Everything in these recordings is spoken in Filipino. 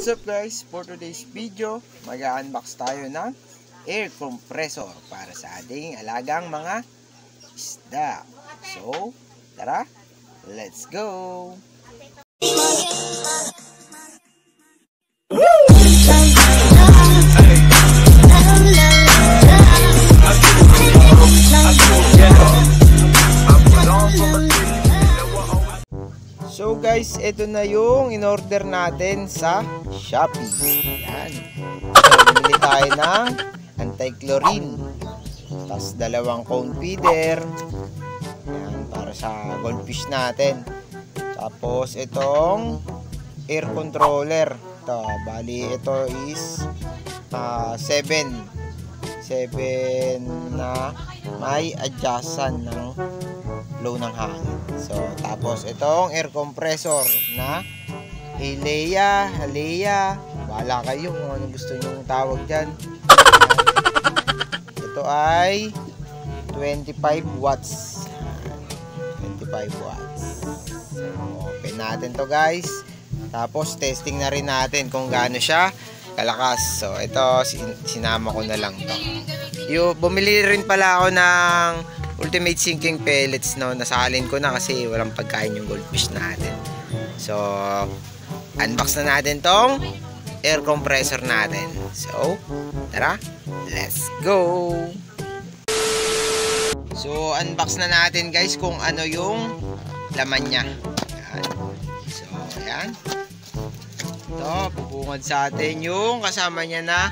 What's up guys? For today's video, mag-unbox tayo ng air compressor para sa ating alagang mga isda. So, tara, let's go! Guys, ito na yung in-order natin sa Shopee. Yan. So, bumili tayo ng anti-chlorine. Tapos dalawang cone feeder. Yan, para sa goldfish natin. Tapos itong air controller. Ito, bali ito is 7. Uh, 7 na may adjustan ng flow ng hangin. So, tapos itong air compressor na Hilea, Halea, wala kayo kung anong gusto nyo tawag dyan. Ito ay 25 watts. 25 watts. So, open natin to guys. Tapos, testing na rin natin kung gaano siya kalakas. So, ito, sinama ko na lang to. Yung, bumili rin pala ako ng ultimate sinking pellets no? Nasalin ko na kasi walang pagkain yung goldfish natin. So unbox na natin tong air compressor natin. So tara let's go! So unbox na natin guys kung ano yung laman nya yan. so ayan. Ito bubungad sa atin yung kasama nya na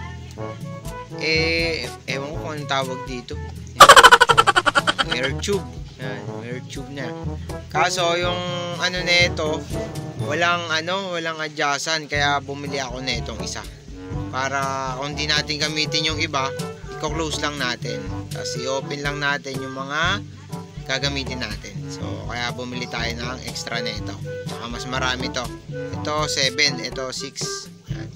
eh ewan ko kung tawag dito air tube. Yan, air tube na. Kaso yung ano nito, walang ano, walang adjustan kaya bumili ako nitong isa. Para kung di natin gamitin yung iba, i-close lang natin. Tapos i-open lang natin yung mga gagamitin natin. So, kaya bumili tayo ng extra nito. Saka mas marami to. Ito 7, ito 6. Yan.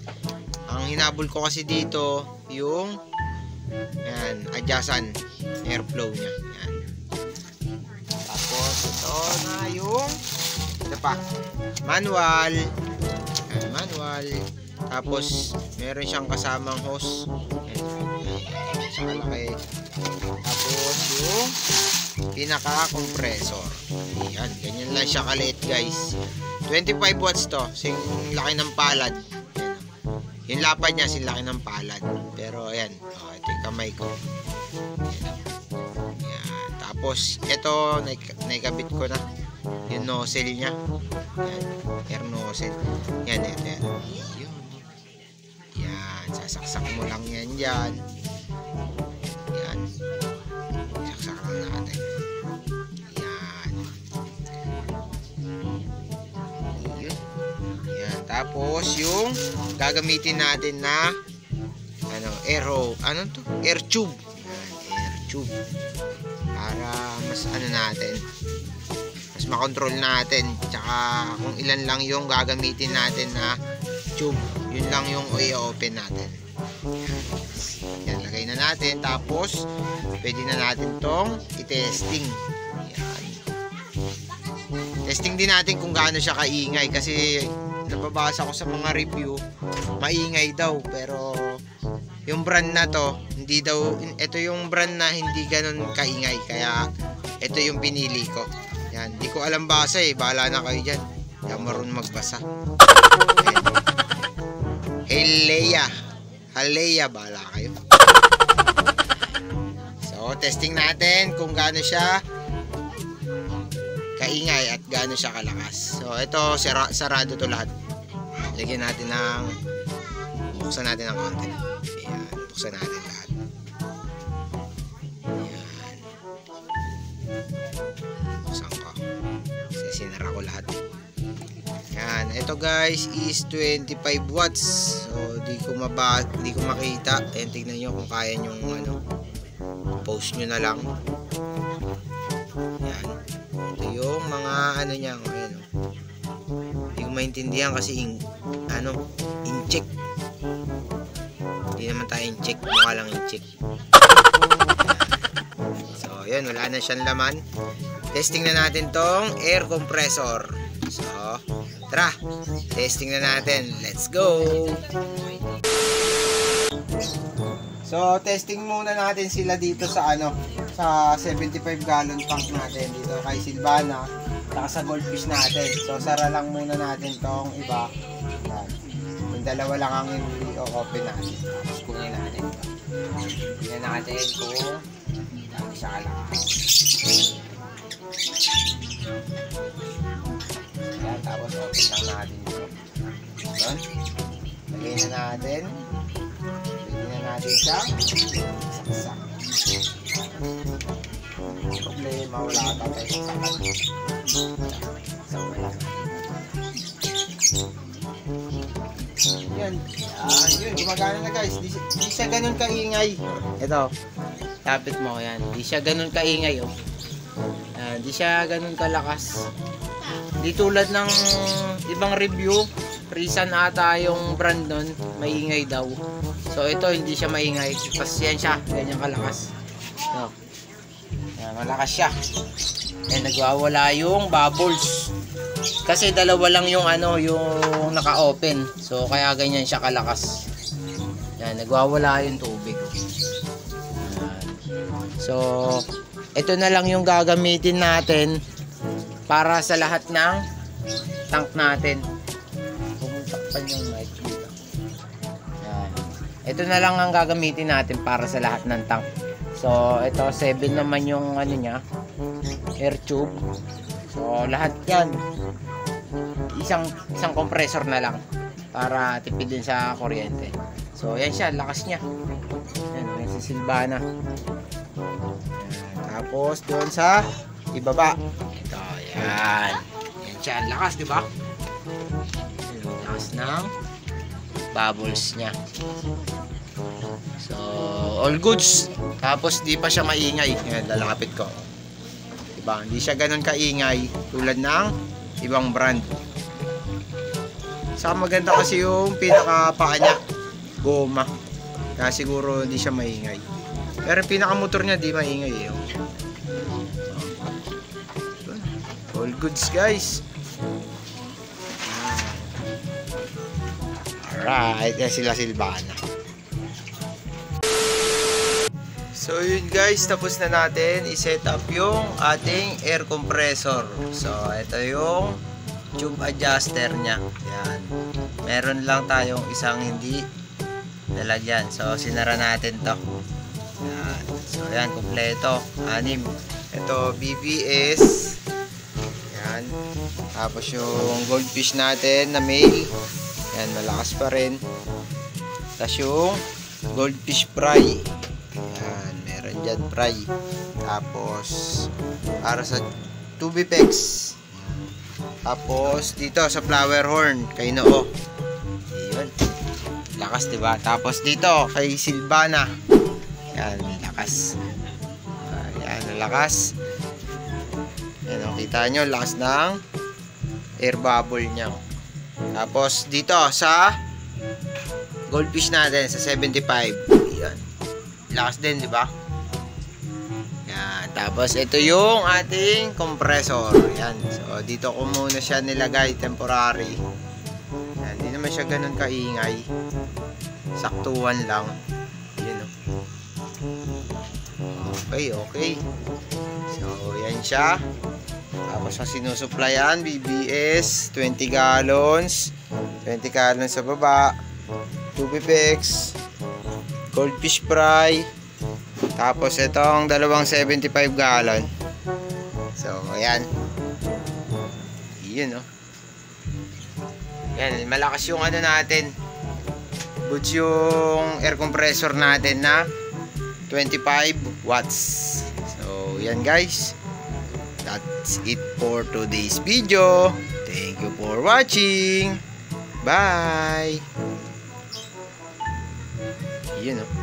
Ang hinabol ko kasi dito, yung yan, adjustan airflow niya. Yan. Ito na yung ito pa, manual. Yan, manual. Tapos, meron siyang kasamang hose. Yan. Sa kalaki. Tapos, yung pinaka-compressor. Yan, ganyan lang siya kaliit guys. 25 watts to. Sing laki ng palad. Yan. Yung lapad niya, sin laki ng palad. Pero, ayan. Oh, ito yung kamay ko. Tapos, ito, naikabit ko na. Yung nozzle niya. Yan. Air nozzle. Yan, ito yan. Yun. Yan. Sasaksak mo lang yan dyan. Yan. Saksak lang natin. Yan. Yun. Yan. Tapos, yung gagamitin natin na ano, air ano to? Air tube. Yan, air tube. Para mas ano natin, mas makontrol natin. Tsaka kung ilan lang yung gagamitin natin na tube, yun lang yung i-open natin. Yan, lagay na natin. Tapos, pwede na natin tong i-testing. Testing din natin kung gaano siya kaingay kasi nababasa ko sa mga review, maingay daw pero yung brand na to, hindi daw ito yung brand na hindi ganoon kaingay kaya ito yung pinili ko. Yan, hindi ko alam basa eh, bahala na kayo diyan. Hindi marunong magbasa. Helleya. Halleya, bahala kayo. So, testing natin kung gaano siya kaingay at gaano siya kalakas. So, ito, sara sarado to lahat. Lagyan natin ng buksan natin ng konti. Ayan, buksan natin lahat. Ayan. Buksan ko. Kasi sinara ko lahat. Ayan, ito guys is 25 watts. So, di ko maba, di ko makita. Ayan, tignan nyo kung kaya nyo ano, post nyo na lang. Ayan. Ito yung mga ano niya. Ayan, hindi ko maintindihan kasi in, ano, in-check. Hindi naman tayo in-check. Mukha lang in-check. So, yun. Wala na siyang laman. Testing na natin tong air compressor. So, Tara, testing na natin. Let's go! So, testing muna natin sila dito sa ano, sa 75 gallon tank natin dito kay Silvana, saka sa goldfish natin. So, sara lang muna natin tong iba. Yan. Dalawa lang ang i-open natin. Tapos kunin natin. Tingnan natin kung dami siya kalakas. Yan, tapos open lang natin ito. Yan. Lagay na natin. Pwede na natin siya. Saksak. Problema, wala ka tayo saksakan. Saksak lang. Yan. Yan, yun. Gumagana na guys. Di, di siya ganun kaingay. Ito. Tapit mo yan. Di siya ganun kaingay oh. Yan, di siya ganun kalakas. Di tulad ng ibang review, Risan ata yung brand nun, maingay daw. So ito hindi siya maingay. Tapos siya, ganyan kalakas. No. Yan, malakas siya. Yan, nagwawala yung bubbles. Kasi dalawa lang yung ano, yung naka-open. So kaya ganyan siya kalakas. Yan, nagwawala yung tubig. So, ito na lang yung gagamitin natin para sa lahat ng tank natin. Pumuntakpan yung mic dito. Yan. Ito na lang ang gagamitin natin para sa lahat ng tank. So, ito 7 naman yung ano niya, air tube. So, lahat 'yan. Isang isang compressor na lang para tipid din sa kuryente. So, yan siya, lakas niya. Yan, may si Silvana. Yan. Tapos, doon sa ibaba. Ito, yan. Yan siya, lakas, di ba? Lakas ng bubbles niya. So, all goods. Tapos, di pa siya maingay. Yan, lalapit ko. Diba? Hindi siya ganun kaingay tulad ng ibang brand. Saka maganda kasi yung pinaka-paa niya. Goma. Kaya siguro hindi siya maingay. Pero yung pinaka-motor niya di maingay eh. All goods guys. Alright, yan sila Silvana. So yun guys, tapos na natin i-set up yung ating air compressor. So ito yung tube adjuster niya. Yan. Meron lang tayong isang hindi nalagyan. So sinara natin to. Yan. So yan, kompleto. Anim. Ito BBS. Yan. Tapos yung goldfish natin na male. Yan, malakas pa rin. Tapos yung goldfish fry. Yan, meron dyan fry. Tapos, para sa tubipex. Tapos, dito sa flower horn, kay Noo. Ayun. Lakas, diba? Tapos dito, kay Silvana. Yan, lakas. Yan, lakas. Yan, oh, kita nyo, lakas ng air bubble niya. Tapos, dito sa goldfish natin sa 75. Yan. Lakas din, di ba? Tapos, ito yung ating compressor. Yan. So, dito ko muna siya nilagay temporary. Yan. Hindi naman siya ganun kaingay. Saktuan lang. Yan o. Okay, okay. So, yan siya. Tapos, ang sinusuplayan, BBS, 20 gallons. 20 gallons sa baba. Tubipex. Goldfish fry. Tapos itong dalawang 75 gallon. So, ayan. Yun, oh. Yan, malakas yung ano natin. Boots yung air compressor natin na 25 watts. So, yan guys. That's it for today's video. Thank you for watching. Bye! Yun, oh.